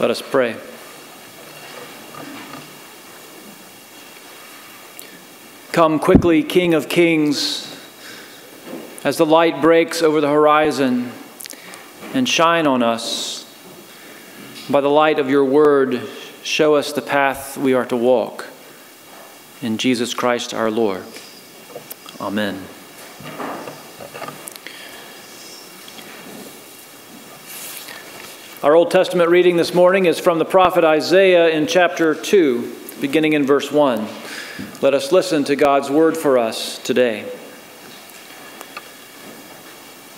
Let us pray. Come quickly, King of Kings, as the light breaks over the horizon, and shine on us. By the light of your word, show us the path we are to walk. In Jesus Christ our Lord. Amen. Our Old Testament reading this morning is from the prophet Isaiah in chapter 2, beginning in verse 1. Let us listen to God's word for us today.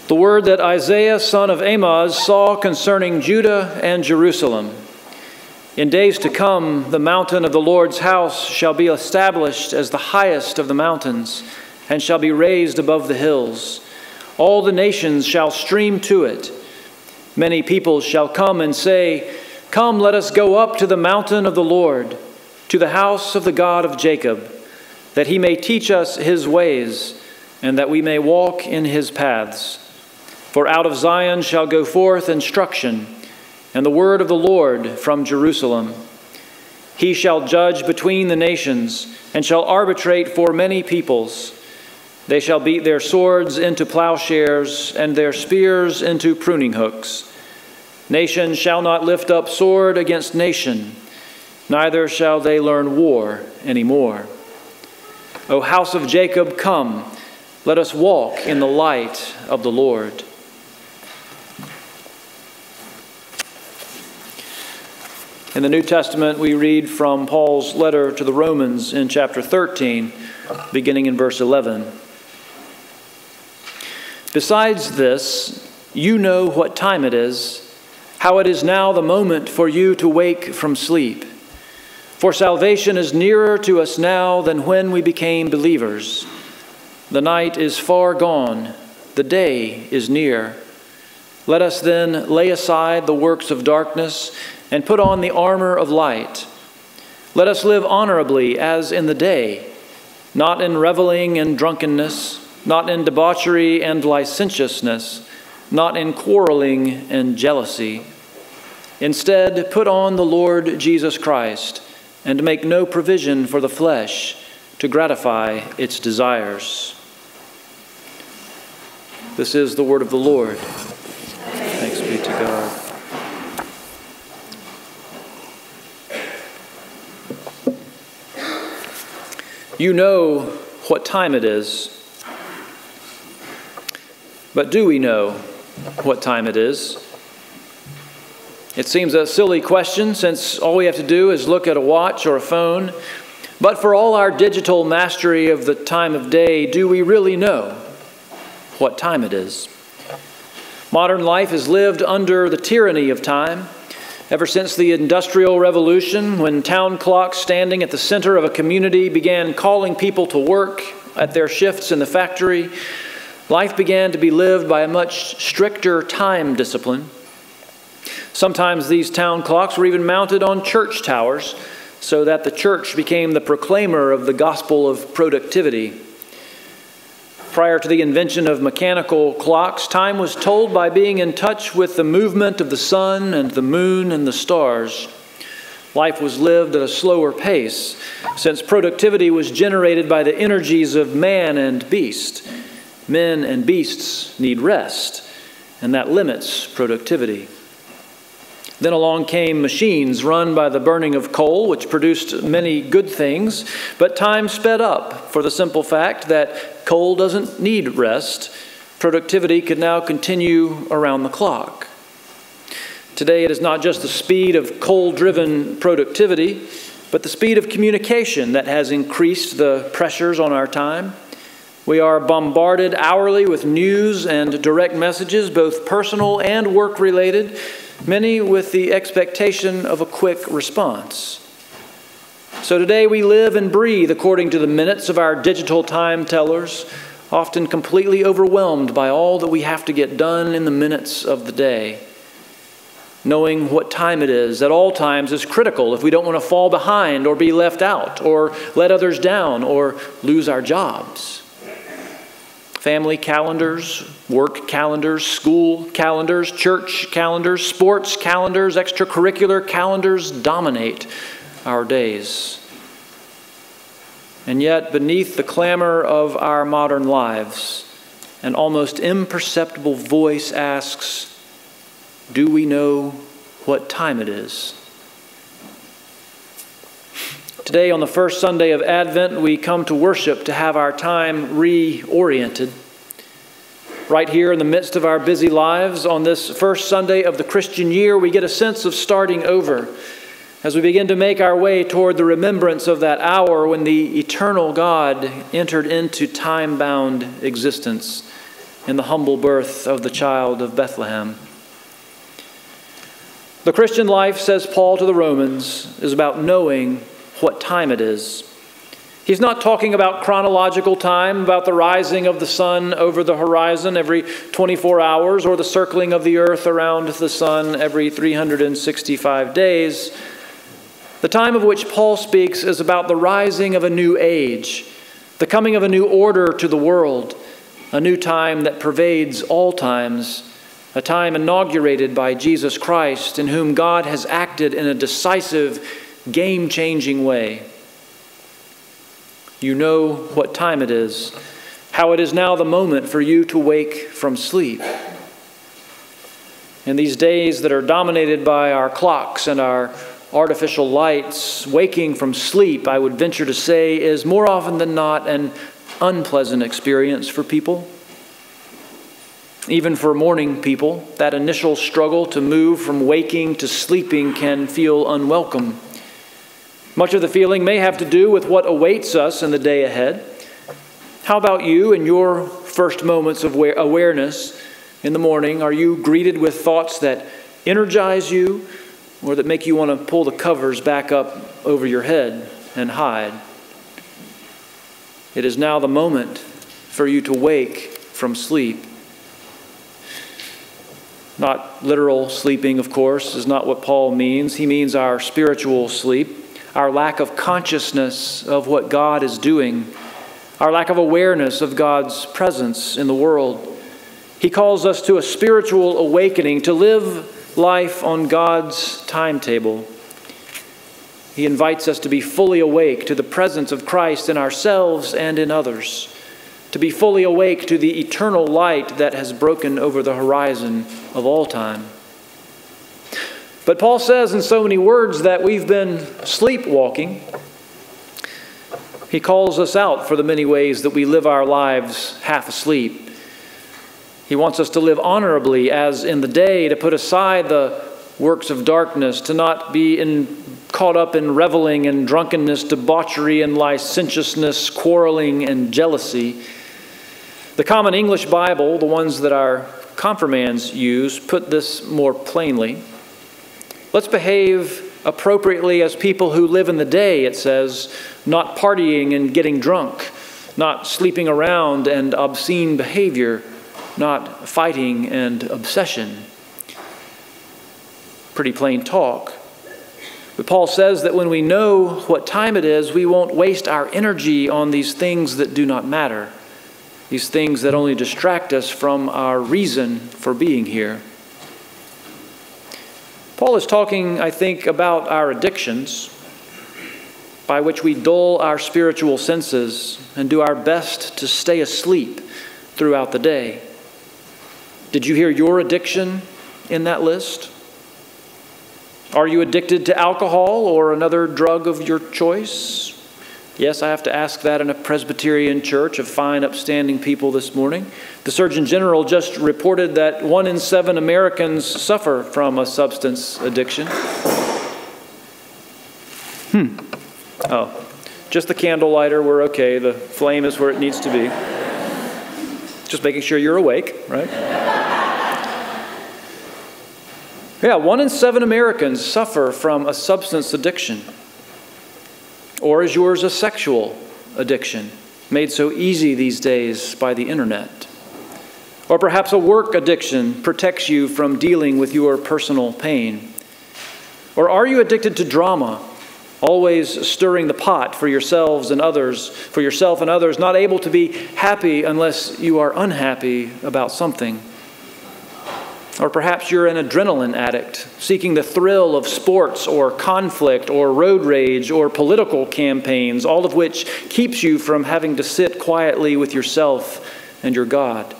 The word that Isaiah, son of Amoz, saw concerning Judah and Jerusalem. In days to come, the mountain of the Lord's house shall be established as the highest of the mountains, and shall be raised above the hills. All the nations shall stream to it. Many people shall come and say, Come, let us go up to the mountain of the Lord, to the house of the God of Jacob, that he may teach us his ways, and that we may walk in his paths. For out of Zion shall go forth instruction, and the word of the Lord from Jerusalem. He shall judge between the nations, and shall arbitrate for many peoples. They shall beat their swords into plowshares and their spears into pruning hooks. Nation shall not lift up sword against nation, neither shall they learn war any more. O house of Jacob, come, let us walk in the light of the Lord. In the New Testament, we read from Paul's letter to the Romans in chapter 13, beginning in verse 11. Besides this, you know what time it is, how it is now the moment for you to wake from sleep. For salvation is nearer to us now than when we became believers. The night is far gone, the day is near. Let us then lay aside the works of darkness and put on the armor of light. Let us live honorably as in the day, not in reveling and drunkenness not in debauchery and licentiousness, not in quarreling and jealousy. Instead, put on the Lord Jesus Christ and make no provision for the flesh to gratify its desires. This is the word of the Lord. Thanks be to God. You know what time it is but do we know what time it is? It seems a silly question since all we have to do is look at a watch or a phone. But for all our digital mastery of the time of day, do we really know what time it is? Modern life is lived under the tyranny of time. Ever since the Industrial Revolution, when town clocks standing at the center of a community began calling people to work at their shifts in the factory, Life began to be lived by a much stricter time discipline. Sometimes these town clocks were even mounted on church towers so that the church became the proclaimer of the gospel of productivity. Prior to the invention of mechanical clocks, time was told by being in touch with the movement of the sun and the moon and the stars. Life was lived at a slower pace, since productivity was generated by the energies of man and beast men and beasts need rest, and that limits productivity. Then along came machines run by the burning of coal, which produced many good things, but time sped up for the simple fact that coal doesn't need rest. Productivity could now continue around the clock. Today, it is not just the speed of coal driven productivity, but the speed of communication that has increased the pressures on our time. We are bombarded hourly with news and direct messages, both personal and work related, many with the expectation of a quick response. So today we live and breathe according to the minutes of our digital time tellers, often completely overwhelmed by all that we have to get done in the minutes of the day. Knowing what time it is at all times is critical if we don't want to fall behind or be left out or let others down or lose our jobs. Family calendars, work calendars, school calendars, church calendars, sports calendars, extracurricular calendars dominate our days. And yet, beneath the clamor of our modern lives, an almost imperceptible voice asks, Do we know what time it is? Today, on the first Sunday of Advent, we come to worship to have our time reoriented. Right here in the midst of our busy lives, on this first Sunday of the Christian year, we get a sense of starting over as we begin to make our way toward the remembrance of that hour when the eternal God entered into time bound existence in the humble birth of the child of Bethlehem. The Christian life, says Paul to the Romans, is about knowing what time it is. He's not talking about chronological time, about the rising of the sun over the horizon every 24 hours or the circling of the earth around the sun every 365 days. The time of which Paul speaks is about the rising of a new age, the coming of a new order to the world, a new time that pervades all times, a time inaugurated by Jesus Christ, in whom God has acted in a decisive game changing way. You know what time it is, how it is now the moment for you to wake from sleep. In these days that are dominated by our clocks and our artificial lights, waking from sleep, I would venture to say, is more often than not an unpleasant experience for people. Even for morning people, that initial struggle to move from waking to sleeping can feel unwelcome. Much of the feeling may have to do with what awaits us in the day ahead. How about you in your first moments of awareness in the morning? Are you greeted with thoughts that energize you or that make you want to pull the covers back up over your head and hide? It is now the moment for you to wake from sleep. Not literal sleeping, of course, is not what Paul means. He means our spiritual sleep our lack of consciousness of what God is doing, our lack of awareness of God's presence in the world. He calls us to a spiritual awakening, to live life on God's timetable. He invites us to be fully awake to the presence of Christ in ourselves and in others, to be fully awake to the eternal light that has broken over the horizon of all time. But Paul says in so many words that we've been sleepwalking. He calls us out for the many ways that we live our lives half asleep. He wants us to live honorably as in the day, to put aside the works of darkness, to not be in, caught up in reveling and drunkenness, debauchery and licentiousness, quarreling and jealousy. The Common English Bible, the ones that our confirmands use, put this more plainly. Let's behave appropriately as people who live in the day, it says, not partying and getting drunk, not sleeping around and obscene behavior, not fighting and obsession. Pretty plain talk. But Paul says that when we know what time it is, we won't waste our energy on these things that do not matter, these things that only distract us from our reason for being here. Paul is talking, I think, about our addictions by which we dull our spiritual senses and do our best to stay asleep throughout the day. Did you hear your addiction in that list? Are you addicted to alcohol or another drug of your choice? Yes, I have to ask that in a Presbyterian church of fine, upstanding people this morning. The Surgeon General just reported that one in seven Americans suffer from a substance addiction. Hmm. Oh, just the candle lighter, we're okay. The flame is where it needs to be. Just making sure you're awake, right? Yeah, one in seven Americans suffer from a substance addiction. Or is yours a sexual addiction, made so easy these days by the internet? Or perhaps a work addiction protects you from dealing with your personal pain? Or are you addicted to drama, always stirring the pot for yourselves and others, for yourself and others, not able to be happy unless you are unhappy about something. Or perhaps you're an adrenaline addict, seeking the thrill of sports or conflict or road rage or political campaigns, all of which keeps you from having to sit quietly with yourself and your God.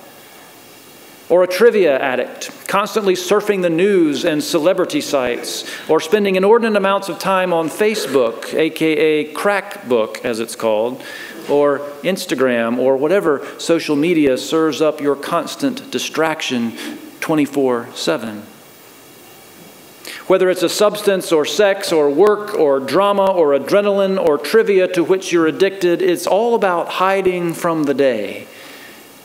Or a trivia addict, constantly surfing the news and celebrity sites, or spending inordinate amounts of time on Facebook, aka Crackbook as it's called, or Instagram, or whatever social media serves up your constant distraction 24 7. Whether it's a substance or sex or work or drama or adrenaline or trivia to which you're addicted, it's all about hiding from the day,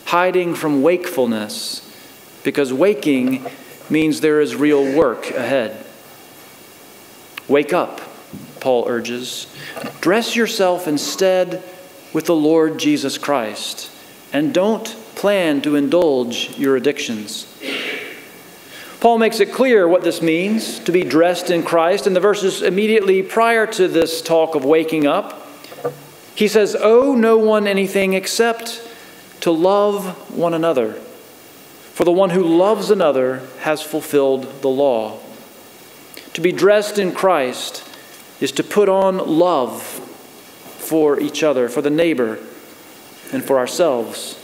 hiding from wakefulness, because waking means there is real work ahead. Wake up, Paul urges. Dress yourself instead with the Lord Jesus Christ, and don't plan to indulge your addictions. Paul makes it clear what this means to be dressed in Christ. In the verses immediately prior to this talk of waking up, he says, Owe no one anything except to love one another. For the one who loves another has fulfilled the law. To be dressed in Christ is to put on love for each other, for the neighbor, and for ourselves.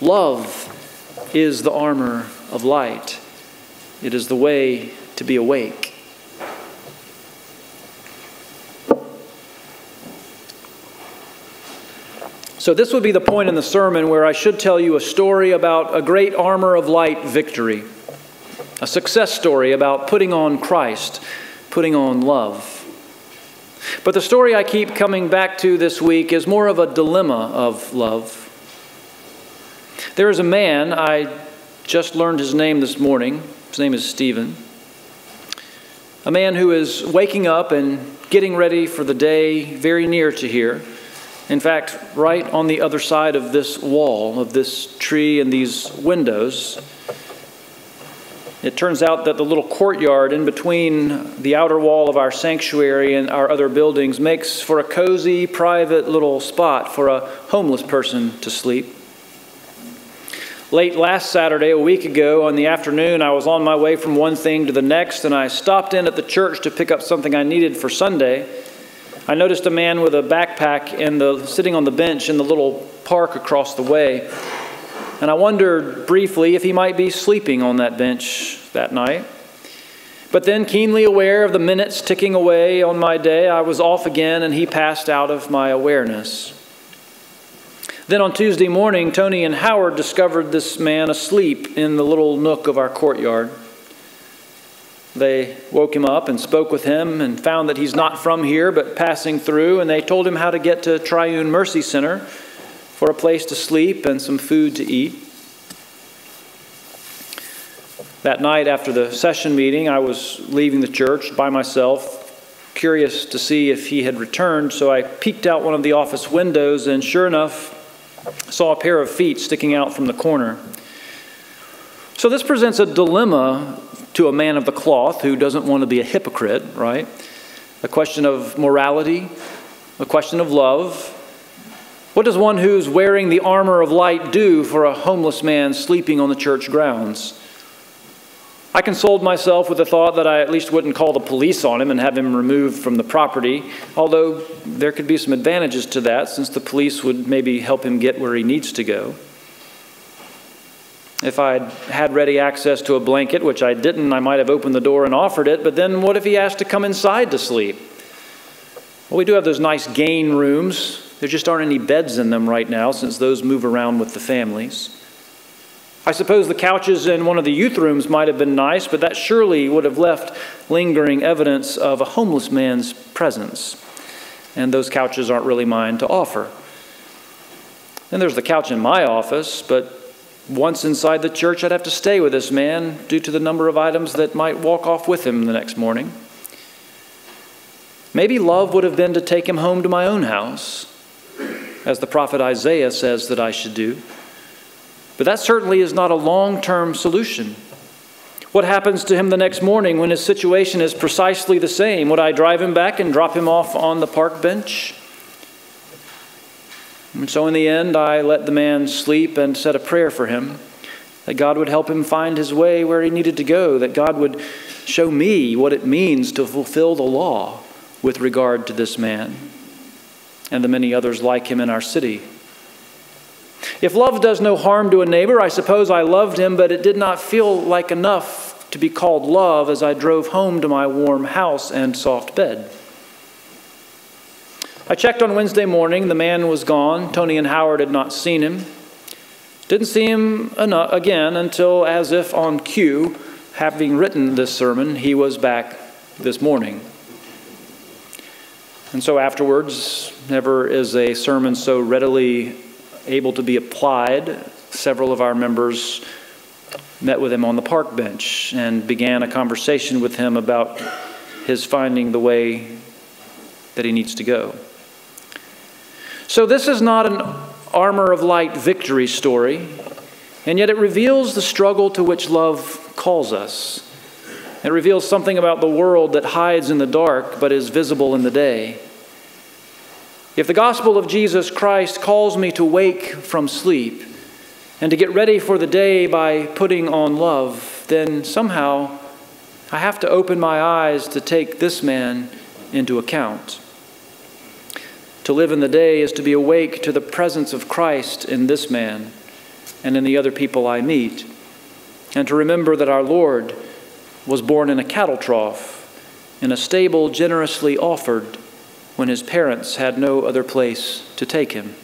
Love is the armor of light. It is the way to be awake. So, this would be the point in the sermon where I should tell you a story about a great armor of light victory, a success story about putting on Christ, putting on love. But the story I keep coming back to this week is more of a dilemma of love. There is a man, I just learned his name this morning. His name is Stephen. A man who is waking up and getting ready for the day very near to here. In fact, right on the other side of this wall, of this tree and these windows, it turns out that the little courtyard in between the outer wall of our sanctuary and our other buildings makes for a cozy, private little spot for a homeless person to sleep. Late last Saturday, a week ago, on the afternoon, I was on my way from one thing to the next, and I stopped in at the church to pick up something I needed for Sunday. I noticed a man with a backpack in the, sitting on the bench in the little park across the way, and I wondered briefly if he might be sleeping on that bench that night. But then, keenly aware of the minutes ticking away on my day, I was off again, and he passed out of my awareness. Then on Tuesday morning, Tony and Howard discovered this man asleep in the little nook of our courtyard. They woke him up and spoke with him and found that he's not from here but passing through, and they told him how to get to Triune Mercy Center for a place to sleep and some food to eat. That night after the session meeting, I was leaving the church by myself, curious to see if he had returned, so I peeked out one of the office windows, and sure enough, saw a pair of feet sticking out from the corner. So this presents a dilemma to a man of the cloth who doesn't want to be a hypocrite, right? A question of morality, a question of love. What does one who's wearing the armor of light do for a homeless man sleeping on the church grounds? I consoled myself with the thought that I at least wouldn't call the police on him and have him removed from the property, although there could be some advantages to that since the police would maybe help him get where he needs to go. If I'd had ready access to a blanket, which I didn't, I might have opened the door and offered it, but then what if he asked to come inside to sleep? Well, we do have those nice gain rooms. There just aren't any beds in them right now since those move around with the families. I suppose the couches in one of the youth rooms might have been nice, but that surely would have left lingering evidence of a homeless man's presence. And those couches aren't really mine to offer. Then there's the couch in my office, but once inside the church, I'd have to stay with this man due to the number of items that might walk off with him the next morning. Maybe love would have been to take him home to my own house, as the prophet Isaiah says that I should do. But that certainly is not a long term solution. What happens to him the next morning when his situation is precisely the same? Would I drive him back and drop him off on the park bench? And so, in the end, I let the man sleep and said a prayer for him that God would help him find his way where he needed to go, that God would show me what it means to fulfill the law with regard to this man and the many others like him in our city. If love does no harm to a neighbor, I suppose I loved him, but it did not feel like enough to be called love as I drove home to my warm house and soft bed. I checked on Wednesday morning. The man was gone. Tony and Howard had not seen him. Didn't see him again until, as if on cue, having written this sermon, he was back this morning. And so afterwards, never is a sermon so readily able to be applied. Several of our members met with him on the park bench and began a conversation with him about his finding the way that he needs to go. So, this is not an armor of light victory story, and yet it reveals the struggle to which love calls us. It reveals something about the world that hides in the dark but is visible in the day. If the gospel of Jesus Christ calls me to wake from sleep and to get ready for the day by putting on love, then somehow I have to open my eyes to take this man into account. To live in the day is to be awake to the presence of Christ in this man and in the other people I meet, and to remember that our Lord was born in a cattle trough, in a stable generously offered when his parents had no other place to take him.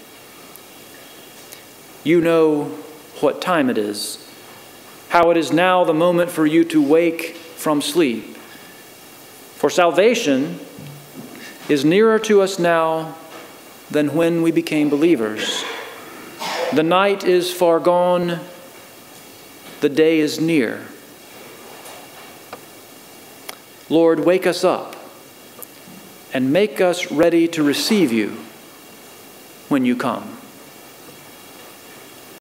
You know what time it is, how it is now the moment for you to wake from sleep. For salvation is nearer to us now than when we became believers. The night is far gone, the day is near. Lord, wake us up and make us ready to receive you when you come.